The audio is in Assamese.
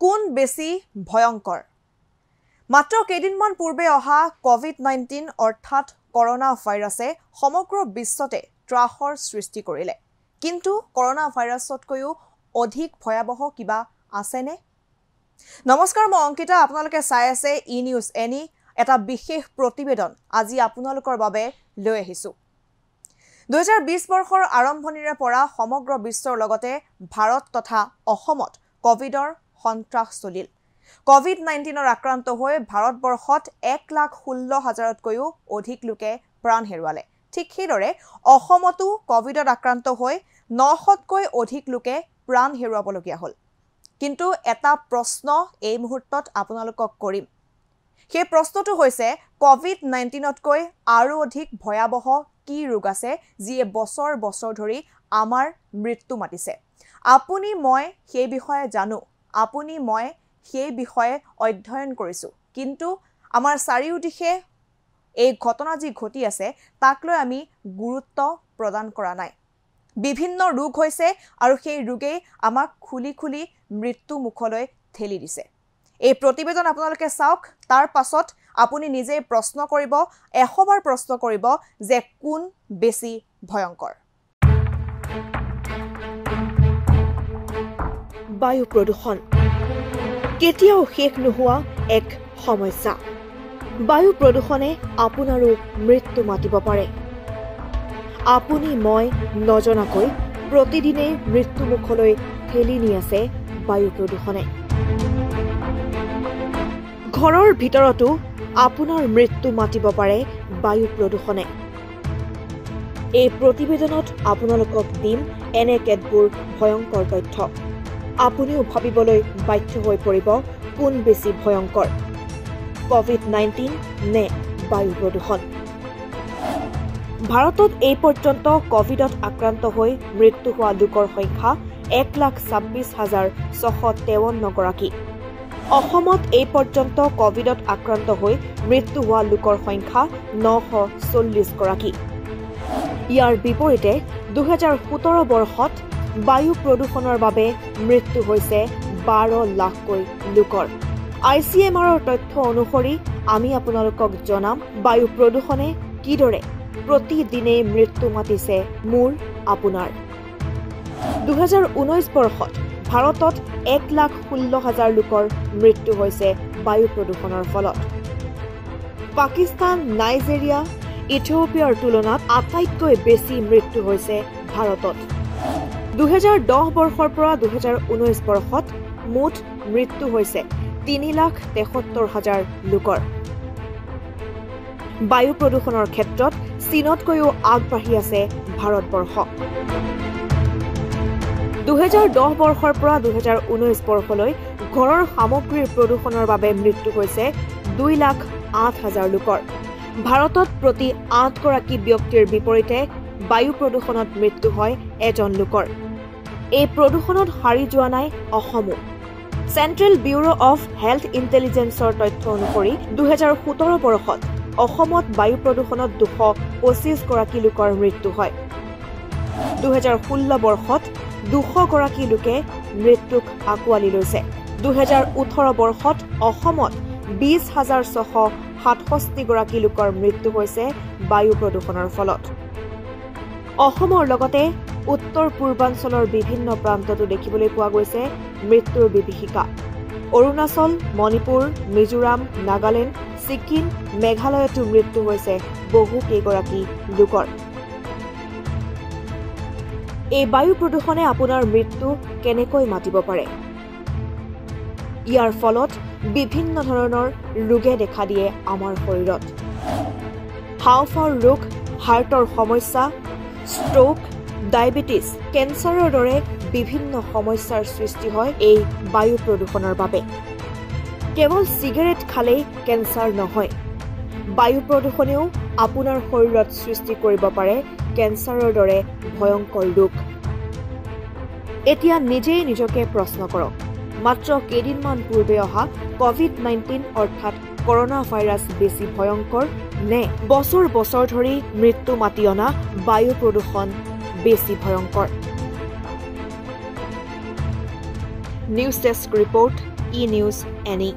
কোন বেছি ভয়ংকৰ? মাত্ৰ কেইদিনমান পূৰ্বে অহা কভিড নাইণ্টিন অৰ্থাৎ কৰোণা ভাইৰাছে সমগ্ৰ বিশ্বতে ত্ৰাসৰ সৃষ্টি কৰিলে। কিন্তু কৰোণা ভাইৰাছতকৈও অধিক ভয়াৱহ কিবা আছেনে? নমস্কাৰ মই অংকিতা। আপোনালোকে চাই আছে ই নিউজ এনি এটা বিশেষ প্ৰতিবেদন। আজি আপোনালোকৰ বাবে লৈ আহিছোঁ। দুহেজাৰ বিছ বৰ্ষৰ আৰম্ভণিৰে পৰা সমগ্ৰ বিশ্বৰ লগতে ভাৰত তথা অসমত কভিডৰ সন্ত্ৰাস চলিল কভিড নাইণ্টিনৰ আক্ৰান্ত হৈ ভাৰতবৰ্ষত এক লাখ ষোল্ল হাজাৰতকৈও অধিক লোকে প্ৰাণ হেৰুৱালে। ঠিক সেইদৰে অসমতো কভিডত আক্ৰান্ত হৈ নশতকৈ অধিক লোকে প্ৰাণ হেৰুৱাবলগীয়া হ'ল। কিন্তু এটা প্ৰশ্ন এই মুহূৰ্তত আপোনালোকক কৰিম। সেই প্ৰশ্নটো হৈছে কভিড নাইণ্টিনতকৈ আৰু অধিক ভয়াৱহ কি ৰোগ আছে যিয়ে বছৰ বছৰ ধৰি আমাৰ মৃত্যু মাতিছে? আপুনি মই সেই বিষয়ে জানো। আপুনি মই সেই বিষয়ে অধ্যয়ন কৰিছোঁ। কিন্তু আমাৰ চাৰিওদিশে এই ঘটনা যি ঘটি আছে তাক লৈ আমি গুৰুত্ব প্ৰদান কৰা নাই। বিভিন্ন ৰোগ হৈছে আৰু সেই ৰোগেই আমাক খুলি খুলি মৃত্যু মুখলৈ ঠেলি দিছে। এই প্ৰতিবেদন আপোনালোকে চাওক তাৰ পাছত আপুনি নিজেই প্ৰশ্ন কৰিব এশবাৰ প্ৰশ্ন কৰিব যে কোন বেছি ভয়ংকৰ। বায়ু প্ৰদূষণ কেতিয়াও শেষ নোহোৱা এক সমস্যা। বায়ু প্ৰদূষণে আপোনাৰো মৃত্যু মাতিব পাৰে। আপুনি মই নজনাকৈ প্ৰতিদিনে মৃত্যুমুখলৈ ঠেলি নি আছে বায়ু প্ৰদূষণে ঘৰৰ ভিতৰতো আপোনাৰ মৃত্যু মাতিব পাৰে বায়ু প্ৰদূষণে এই প্ৰতিবেদনত আপোনালোকক দিম এনে কেতবোৰ ভয়ংকৰ তথ্য। আপুনিও ভাবিবলৈ বাধ্য হৈ পৰিব কোন বেছি ভয়ংকৰ। কভিড নাইণ্টিন নে বায়ু প্ৰদূষণ। ভাৰতত এই পৰ্যন্ত কভিডত আক্ৰান্ত হৈ মৃত্যু হোৱা লোকৰ সংখ্যা এক লাখ ছাব্বিছ হাজাৰ ছশ তেৱন্নগৰাকী অসমত এই পৰ্যন্ত কভিডত আক্ৰান্ত হৈ মৃত্যু হোৱা লোকৰ সংখ্যা নশ চল্লিছগৰাকী ইয়াৰ বিপৰীতে দুহেজাৰ সোতৰ বৰ্ষত বায়ু প্ৰদূষণৰ বাবে মৃত্যু হৈছে বাৰ লাখকৈ লোকৰ। আই চি এম আৰৰ তথ্য অনুসৰি আমি আপোনালোকক জনাম বায়ু প্ৰদূষণে কিদৰে প্ৰতিদিনে মৃত্যু মাতিছে মোৰ আপোনাৰ। দুহেজাৰ ঊনৈছ বৰ্ষত ভাৰতত এক লাখ ষোল্ল হাজাৰ লোকৰ মৃত্যু হৈছে বায়ু প্ৰদূষণৰ ফলত। পাকিস্তান নাইজেৰিয়া ইথিঅপিয়াৰ তুলনাত আটাইতকৈ বেছি মৃত্যু হৈছে ভাৰতত। দুহেজাৰ দহ বৰ্ষৰ পৰা দুহেজাৰ ঊনৈছ বৰ্ষত মুঠ মৃত্যু হৈছে তিনি লাখ তেসত্তৰ হাজাৰ লোকৰ। বায়ু প্ৰদূষণৰ ক্ষেত্ৰত চীনতকৈও আগবাঢ়ি আছে ভাৰতবৰ্ষ। দুহেজাৰ দহ বৰ্ষৰ পৰা দুহেজাৰ ঊনৈছ বৰ্ষলৈ ঘৰৰ সামগ্ৰীৰ প্ৰদূষণৰ বাবে মৃত্যু হৈছে দুই লাখ আঠ হাজাৰ লোকৰ। ভাৰতত প্ৰতি আঠগৰাকী ব্যক্তিৰ বিপৰীতে বায়ু প্ৰদূষণত মৃত্যু হয় এজন লোকৰ। এই প্ৰদূষণত সাৰি যোৱা নাই অসমো। চেণ্ট্ৰেল ব্যুৰ অৱ হেল্থ ইণ্টেলিজেন্সৰ তথ্য অনুসৰি দুহেজাৰ সোতৰ বৰ্ষত অসমত বায়ু প্ৰদূষণত দুশ পঁচিছগৰাকী লোকৰ মৃত্যু হয়। দুহেজাৰ ষোল্ল বৰ্ষত দুশগৰাকী লোকে মৃত্যুক আঁকোৱালি লৈছে। দুহেজাৰ ওঠৰ বৰ্ষত অসমত বিছ হাজাৰ ছশ সাতষষ্ঠিগৰাকী লোকৰ মৃত্যু হৈছে বায়ু প্ৰদূষণৰ ফলত। অসমৰ লগতে উত্তৰ পূৰ্বাঞ্চলৰ বিভিন্ন প্ৰান্ততো দেখিবলৈ পোৱা গৈছে মৃত্যুৰ বিভীষিকা। অৰুণাচল মণিপুৰ মিজোৰাম নাগালেণ্ড ছিকিম মেঘালয়তো মৃত্যু হৈছে বহু কেইগৰাকী লোকৰ। এই বায়ু প্ৰদূষণে আপোনাৰ মৃত্যু কেনেকৈ মাতিব পাৰে? ইয়াৰ ফলত বিভিন্ন ধৰণৰ ৰোগে দেখা দিয়ে আমাৰ শৰীৰত। হাওঁফাওৰ ৰোগ হাৰ্টৰ সমস্যা ষ্ট্ৰোক ডায়েবেটিছ কেঞ্চাৰৰ দৰে বিভিন্ন সমস্যাৰ সৃষ্টি হয় এই বায়ু প্ৰদূষণৰ বাবে। কেৱল চিগাৰেট খালেই কেঞ্চাৰ নহয়। বায়ু প্ৰদূষণেও আপোনাৰ শৰীৰত সৃষ্টি কৰিব পাৰে কেঞ্চাৰৰ দৰে ভয়ংকৰ ৰোগ। এতিয়া নিজেই নিজকে প্ৰশ্ন কৰক মাত্ৰ কেইদিনমান পূৰ্বে অহা কভিড নাইণ্টিন অৰ্থাৎ কৰোণা ভাইৰাছ বেছি ভয়ংকৰ নে বছৰ বছৰ ধৰি মৃত্যু মাতি অনা বায়ু প্ৰদূষণ বেছি ভয়ংকৰ। নিউজ ডেস্ক ৰিপৰ্ট ই নিউজ এনি